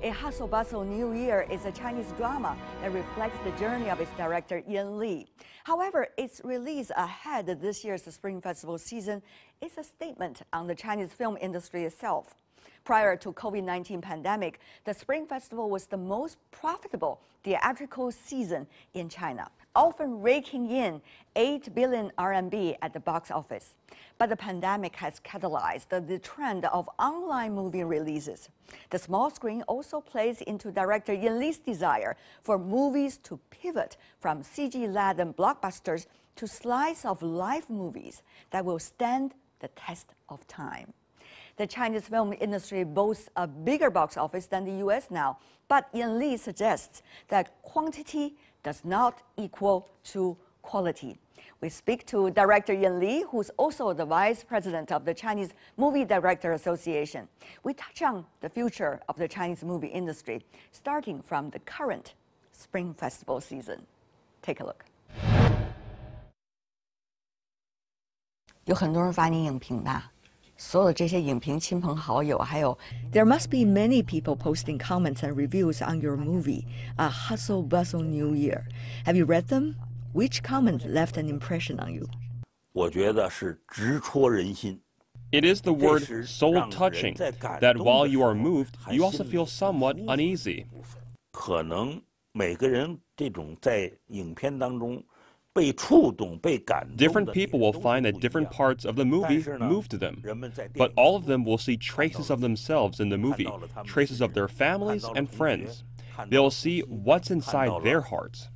A Hustle Bustle New Year is a Chinese drama that reflects the journey of its director Yin Li. However, its release ahead of this year's Spring Festival season is a statement on the Chinese film industry itself. Prior to COVID-19 pandemic, the Spring Festival was the most profitable theatrical season in China often raking in 8 billion RMB at the box office. But the pandemic has catalyzed the trend of online movie releases. The small screen also plays into director Yin Li's desire for movies to pivot from CG-laden blockbusters to slice of life movies that will stand the test of time. The Chinese film industry boasts a bigger box office than the U.S. now, but Yin Li suggests that quantity does not equal to quality. We speak to director Yin Li, who's also the vice president of the Chinese Movie Director Association. We touch on the future of the Chinese movie industry, starting from the current Spring Festival season. Take a look. 有很多人发你影评吧？所有这些影评亲朋好友，还有 There must be many people posting comments and reviews on your movie, A Hustle Bustle New Year. Have you read them? Which comment left an impression on you? 我觉得是直戳人心。It is the word soul touching that while you are moved, you also feel somewhat uneasy. 可能每个人这种在影片当中 Different people will find that different parts of the movie moved them, but all of them will see traces of themselves in the movie, traces of their families and friends. They will see what's inside their hearts.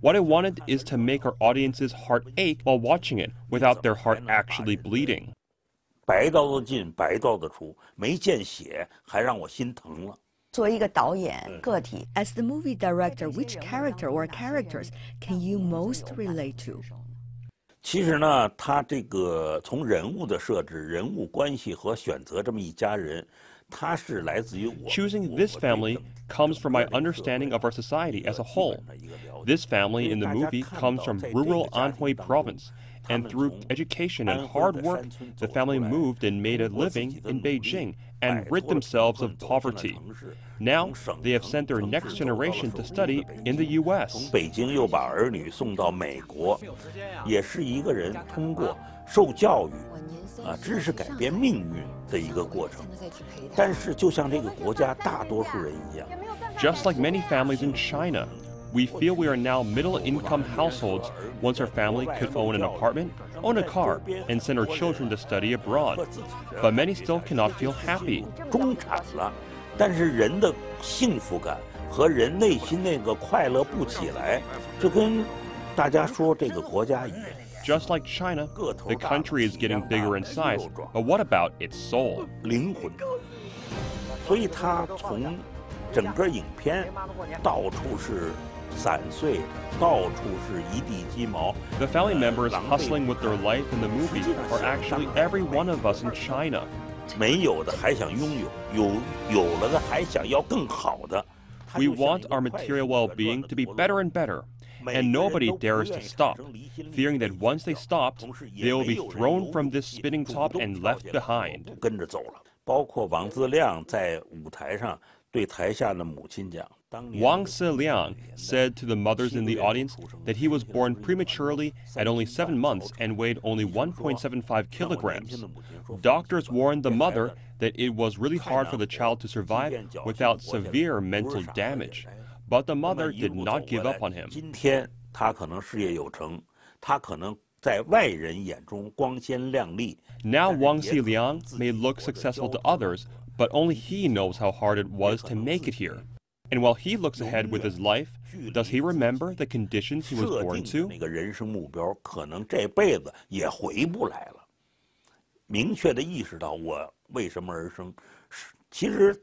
What I wanted is to make our audience's heart ache while watching it without their heart actually bleeding. 白刀子进，白刀子出，没见血还让我心疼了。作为一个导演个体，as the movie director, which character or characters can you most relate to？其实呢，他这个从人物的设置、人物关系和选择这么一家人，他是来自于我。Choosing this family comes from my understanding of our society as a whole. This family in the movie comes from rural Anhui province. And through education and hard work, the family moved and made a living in Beijing and rid themselves of poverty. Now, they have sent their next generation to study in the U.S. 北京又把儿女送到美国，也是一个人通过受教育，啊，知识改变命运的一个过程。但是，就像这个国家大多数人一样，just like many families in China. We feel we are now middle income households once our family could own an apartment, own a car, and send our children to study abroad. But many still cannot feel happy. 中产了，但是人的幸福感和人内心那个快乐不起来，就跟大家说这个国家一样。Just like China, the country is getting bigger in size, but what about its soul? 灵魂。所以它从整个影片到处是 the family members hustling with their life in the movie are actually every one of us in China. We want our material well-being to be better and better, and nobody dares to stop, fearing that once they stopped, they will be thrown from this spinning top and left behind. 包括王自亮在舞台上对台下的母亲讲。 Wang Siliang said to the mothers in the audience that he was born prematurely at only seven months and weighed only 1.75 kilograms. Doctors warned the mother that it was really hard for the child to survive without severe mental damage. But the mother did not give up on him. Now Wang Xiliang may look successful to others, but only he knows how hard it was to make it here. And while he looks ahead with his life, does he remember the conditions he was born to? 那个人生目标可能这辈子也回不来了。明确的意识到我为什么而生，其实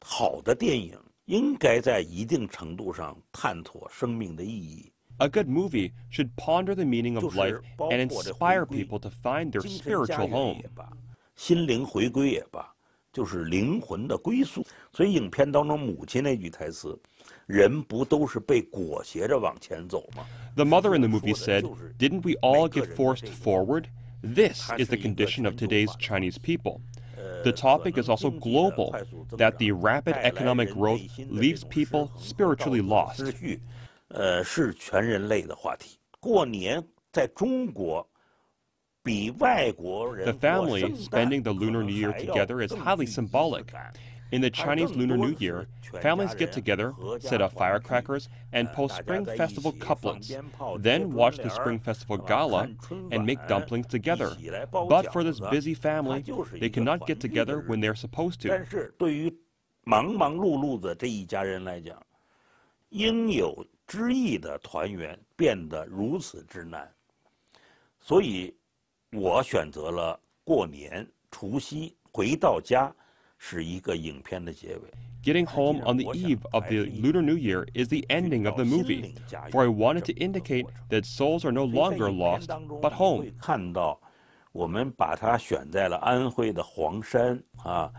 好的电影应该在一定程度上探索生命的意义。A good movie should ponder the meaning of life and inspire people to find their spiritual home. 心灵回归也罢， 就是灵魂的归宿。所以影片当中母亲那句台词：“人不都是被裹挟着往前走吗？” The mother in the movie said, "Didn't we all get forced forward?" This is the condition of today's Chinese people. The topic is also global, that the rapid economic growth leaves people spiritually lost. 呃，是全人类的话题。过年在中国。 the family spending the Lunar New Year together is highly symbolic. In the Chinese Lunar New Year, families get together, set up firecrackers, and post Spring Festival couplets, then watch the Spring Festival gala and make dumplings together. But for this busy family, they cannot get together when they're supposed to. 我选择了过年除夕回到家，是一个影片的结尾。Getting home on the eve of the Lunar New Year is the ending of the movie, for I wanted to indicate that souls are no longer lost, but home. 看到我们把它选在了安徽的黄山啊。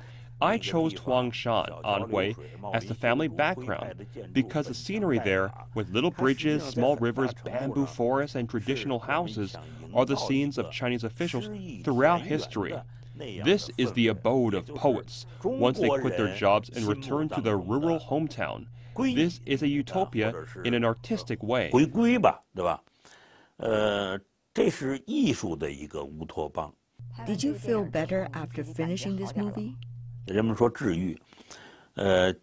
I chose Huangshan, Anhui, as the family background because the scenery there, with little bridges, small rivers, bamboo forests, and traditional houses, are the scenes of Chinese officials throughout history. This is the abode of poets once they quit their jobs and return to their rural hometown. This is a utopia in an artistic way. Did you feel better after finishing this movie? 人们说治愈，呃，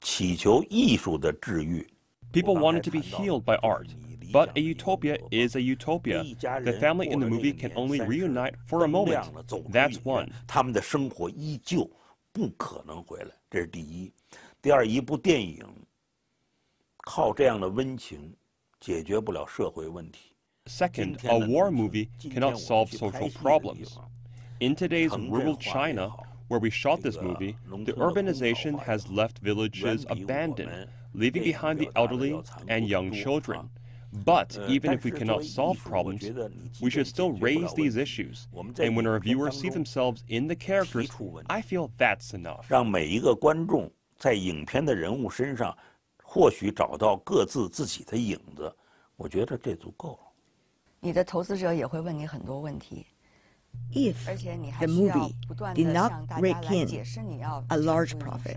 祈求艺术的治愈。People wanted to be healed by art, but a utopia is a utopia. The family in the movie can only reunite for a moment. That's one. 他们的生活依旧不可能回来，这是第一。第二，一部电影靠这样的温情解决不了社会问题。Second, a war movie cannot solve social problems. In today's rural China, where we shot this movie, the urbanization has left villages abandoned, leaving behind the elderly and young children. But even if we cannot solve problems, we should still raise these issues. And when our viewers see themselves in the characters, I feel that's enough. 让每一个观众在影片的人物身上，或许找到各自自己的影子，我觉得这足够了。你的投资者也会问你很多问题。 if the movie did not rake in a large profit,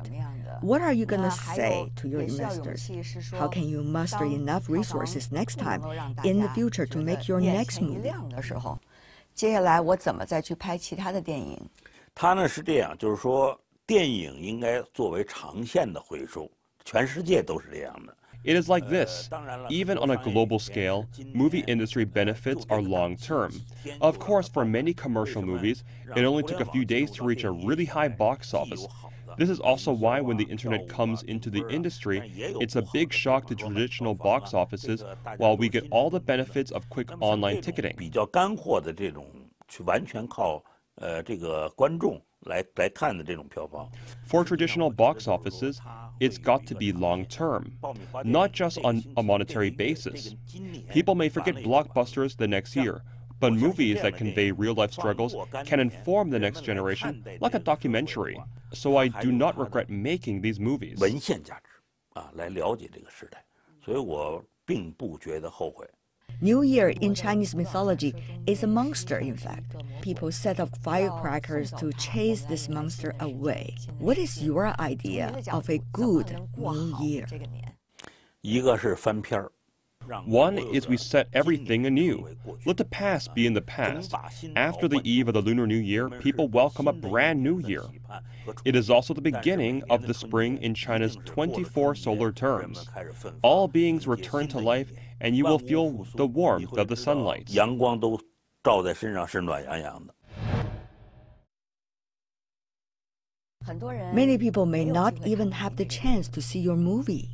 what are you going to say to your investors? How can you muster enough resources next time in the future to make your next movie? 接下来我怎么再去拍其他的电影？他呢是这样，就是说电影应该作为长线的回收，全世界都是这样的。 It is like this. Even on a global scale, movie industry benefits are long term. Of course, for many commercial movies, it only took a few days to reach a really high box office. This is also why when the internet comes into the industry, it's a big shock to traditional box offices while we get all the benefits of quick online ticketing. 呃，这个观众来来看的这种票房。For traditional box offices, it's got to be long term, not just on a monetary basis. People may forget blockbusters the next year, but movies that convey real life struggles can inform the next generation like a documentary. So I do not regret making these movies. 文献价值啊，来了解这个时代，所以我并不觉得后悔。 New Year in Chinese mythology is a monster, in fact. People set up firecrackers to chase this monster away. What is your idea of a good New Year? One is we set everything anew. Let the past be in the past. After the eve of the Lunar New Year, people welcome a brand new year. It is also the beginning of the spring in China's 24 solar terms. All beings return to life and you will feel the warmth of the sunlight. Many people may not even have the chance to see your movie.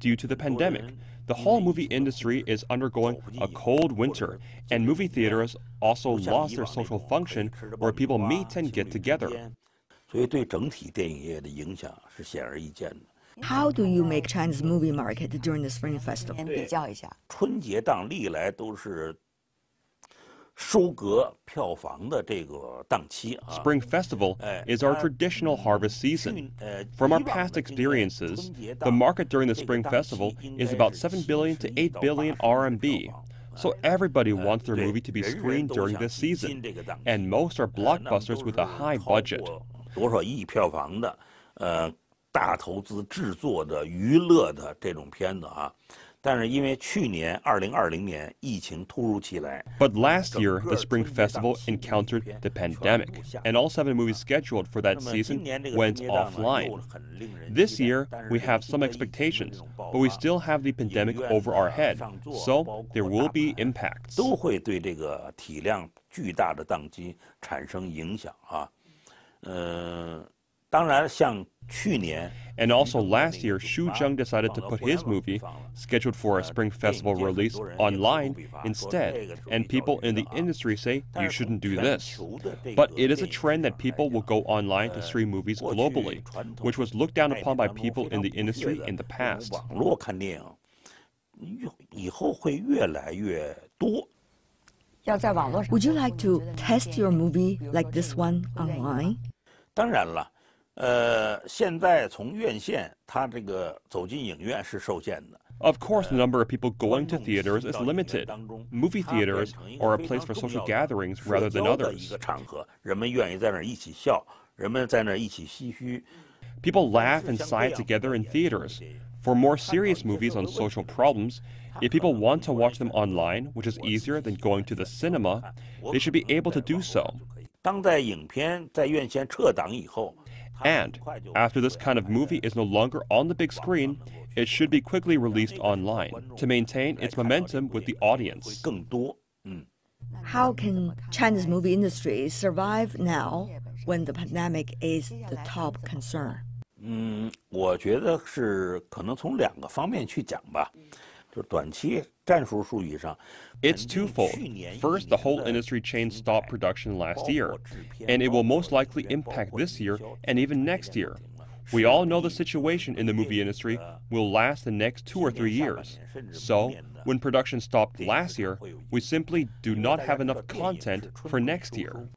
Due to the pandemic, the whole movie industry is undergoing a cold winter, and movie theaters also lost their social function where people meet and get together. 所以对整体电影业的影响是显而易见的。 how do you make China's movie market during the Spring Festival? 比较一下，春节档历来都是 收割票房的这个档期啊。Spring Festival is our traditional harvest season. From our past experiences, the market during the Spring Festival is about 7 billion to 8 billion RMB. So everybody wants their movie to be screened during this season, and most are blockbusters with a high budget. 多少亿票房的，呃， 大投资制作的娱乐的这种片子啊。但是因为去年二零二零年疫情突如其来，But last year the Spring Festival encountered the pandemic, and all seven movies scheduled for that season went offline. This year we have some expectations, but we still have the pandemic over our head, so there will be impacts. 都会对这个体量巨大的档期产生影响啊，嗯。 And also last year, Xu Zheng decided to put his movie, scheduled for a Spring Festival release, online instead. And people in the industry say you shouldn't do this. But it is a trend that people will go online to stream movies globally, which was looked down upon by people in the industry in the past. Would you like to test your movie like this one online? 当然了， 呃，现在从院线，它这个走进影院是受限的。Of course, the number of people going to theaters is limited. Movie theaters are a place for social gatherings rather than others. People laugh and sigh together in theaters. For more serious movies on social problems, if people want to watch them online, which is easier than going to the cinema, they should be able to do so. 当在影片在院线撤档以后 ，and after this kind of movie is no longer on the big screen, it should be quickly released online to maintain its momentum with the audience. How can China's movie industry survive now when the pandemic is the top concern? 嗯，我觉得是可能从两个方面去讲吧。 It's twofold. First, the whole industry chain stopped production last year, and it will most likely impact this year and even next year. We all know the situation in the movie industry will last the next two or three years. So, when production stopped last year, we simply do not have enough content for next year.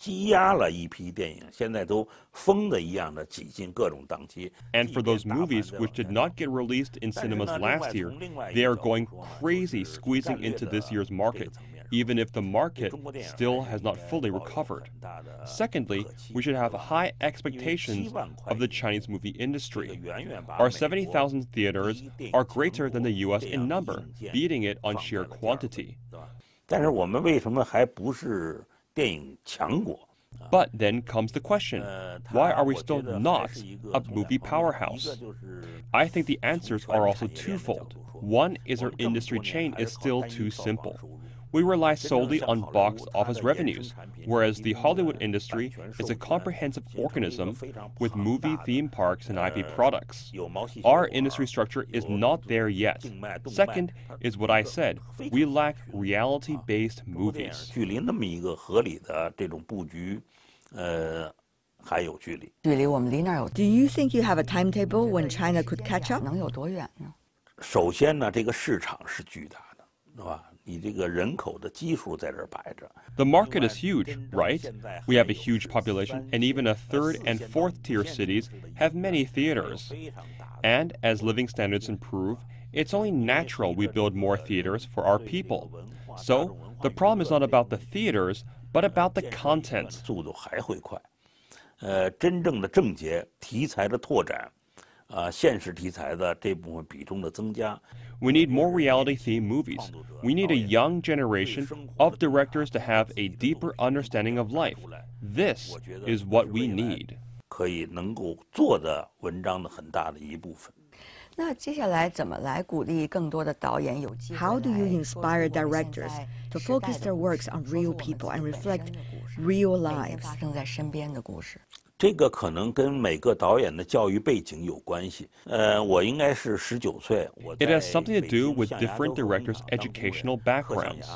积压了一批电影，现在都疯的一样的挤进各种档期。And for those movies which did not get released in cinemas last year, they are going crazy squeezing into this year's market, even if the market still has not fully recovered. Secondly, we should have high expectations of the Chinese movie industry. Our 70,000 theaters are greater than the US in number, beating it on sheer quantity. 但是我们为什么还不是？ but then comes the question why are we still not a movie powerhouse? I think the answers are also twofold. One is our industry chain is still too simple we rely solely on box office revenues, whereas the Hollywood industry is a comprehensive organism with movie theme parks and IP products. Our industry structure is not there yet. Second is what I said we lack reality based movies. Do you think you have a timetable when China could catch up? 首先呢，这个市场是巨大的，是吧 ？the market is huge, right? We have a huge population, and even a third and fourth tier cities have many theaters. And as living standards improve, it's only natural we build more theaters for our people. So, the problem is not about the theaters, but about the content. 呃，真正的症结、题材的拓展， We need more reality themed movies. We need a young generation of directors to have a deeper understanding of life. This is what we need. 可以能够做的文章的很大的一部分。那接下来怎么来鼓励更多的导演有机会？How do you inspire directors to focus their works on real people and reflect real lives？发生在身边的故事。 这个可能跟每个导演的教育背景有关系。呃，我应该是十九岁，我 It has something to do with different directors' educational backgrounds.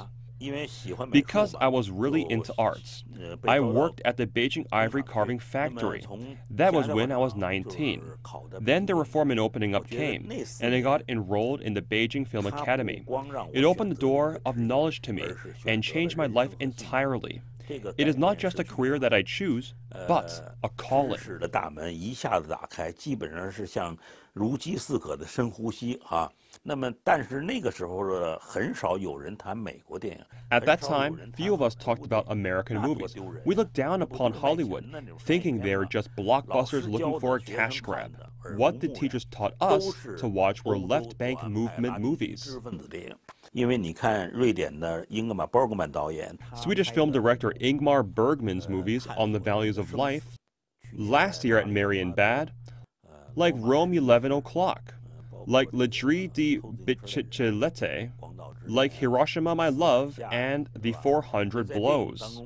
Because I was really into arts, I worked at the Beijing Ivory Carving Factory. That was when I was 19. Then the reform and opening up came, and I got enrolled in the Beijing Film Academy. It opened the door of knowledge to me and changed my life entirely. It is not just a career that I choose, but a calling. 如饥似渴的深呼吸哈。那么，但是那个时候的很少有人谈美国电影。At that time, few of us talked about American movies. We looked down upon Hollywood, thinking they were just blockbusters looking for a cash grab. What the teachers taught us to watch were left bank movement movies. Swedish film director Ingmar Bergman's movies on the values of life, last year at Marienbad, like Rome 11 O'Clock, like Ladri di Biciclette, like Hiroshima My Love and The 400 Blows.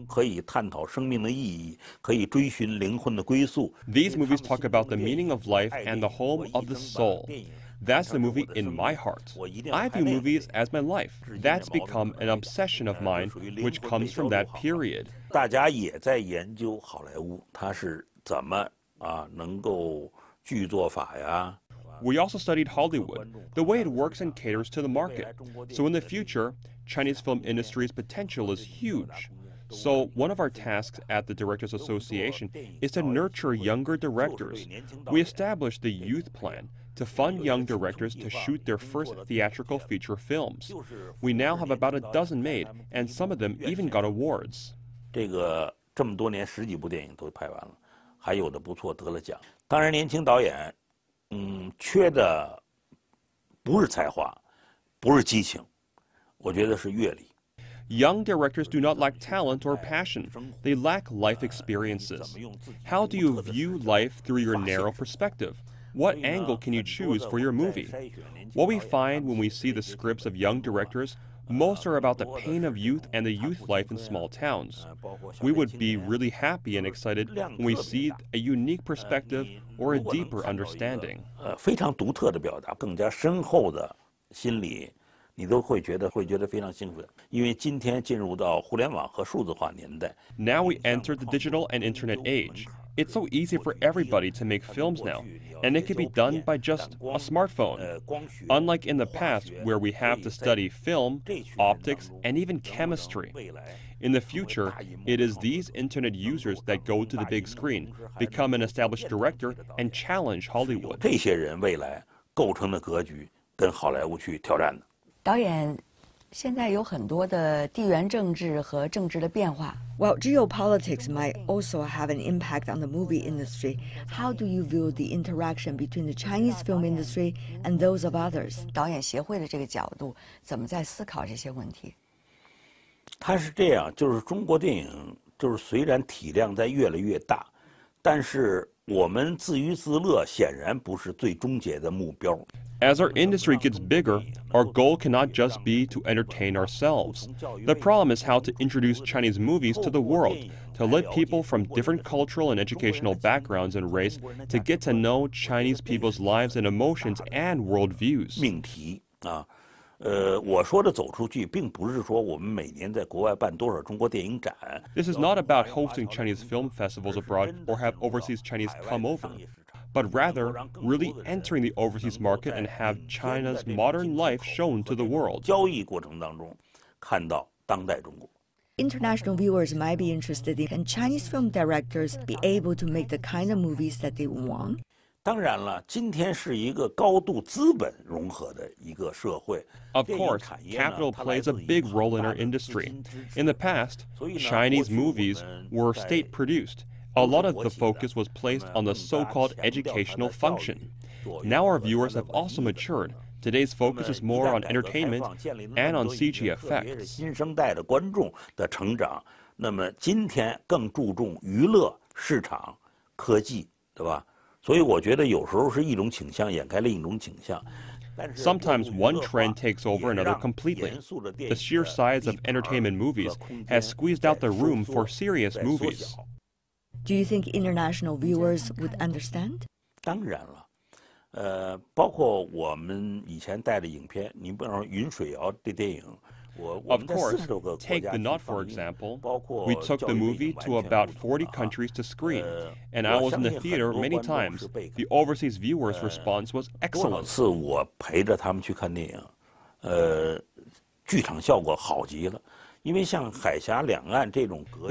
These movies talk about the meaning of life and the home of the soul. That's the movie in my heart. I view movies as my life. That's become an obsession of mine, which comes from that period. 大家也在研究好莱坞，它是怎么啊能够 we also studied Hollywood, the way it works and caters to the market. So in the future, Chinese film industry's potential is huge. So one of our tasks at the Directors Association is to nurture younger directors. We established the Youth Plan to fund young directors to shoot their first theatrical feature films. We now have about a dozen made, and some of them even got awards. 这个这么多年十几部电影都拍完了。还有的不错，得了奖。当然，年轻导演，嗯，缺的不是才华，不是激情，我觉得是阅历。Young directors do not lack talent or passion. They lack life experiences. How do you view life through your narrow perspective? What angle can you choose for your movie? What we find when we see the scripts of young directors uh, most are about the pain of youth and the youth life in small towns. Uh, we would be really happy and excited when we see a unique perspective or a deeper understanding. Now we enter the digital and internet age. It's so easy for everybody to make films now, and it can be done by just a smartphone. Unlike in the past, where we have to study film, optics, and even chemistry. In the future, it is these internet users that go to the big screen, become an established director, and challenge Hollywood. 导演现在有很多的地缘政治和政治的变化。Well, geopolitics might also have an impact on the movie industry. How do you view the interaction between the Chinese film industry and those of others? 导演协会的这个角度，怎么在思考这些问题？他是这样，就是中国电影，就是虽然体量在越来越大，但是我们自娱自乐显然不是最终结的目标。as our industry gets bigger, our goal cannot just be to entertain ourselves. The problem is how to introduce Chinese movies to the world, to let people from different cultural and educational backgrounds and race to get to know Chinese people's lives and emotions and worldviews. 命题啊， 呃，我说的走出去，并不是说我们每年在国外办多少中国电影展。This is not about hosting Chinese film festivals abroad or have overseas Chinese come over but rather really entering the overseas market and have China's modern life shown to the world. International viewers might be interested in can Chinese film directors be able to make the kind of movies that they want? 当然了，今天是一个高度资本融合的一个社会。Of course, capital plays a big role in our industry. In the past, Chinese movies were state produced a lot of the focus was placed on the so called educational function. Now our viewers have also matured. Today's focus is more on entertainment and on CG effects. 新生代的观众的成长，那么今天更注重娱乐、市场、科技，对吧？ 所以我觉得有时候是一种倾向掩盖另一种倾向。Sometimes one trend takes over another completely. The sheer size of entertainment movies has squeezed out the room for serious movies. Do you think international viewers would understand? 当然了，呃，包括我们以前带的影片，你比方说《云水谣》的电影。 Of course, take The Knot for example. We took the movie to about 40 countries to screen, and I was in the theater many times. The overseas viewers' response was excellent. 次我陪着他们去看电影，呃，剧场效果好极了。the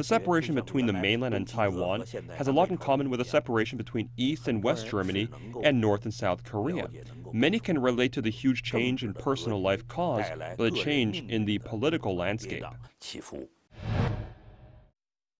separation between the mainland and Taiwan has a lot in common with the separation between East and West Germany and North and South Korea. Many can relate to the huge change in personal life caused by the change in the political landscape.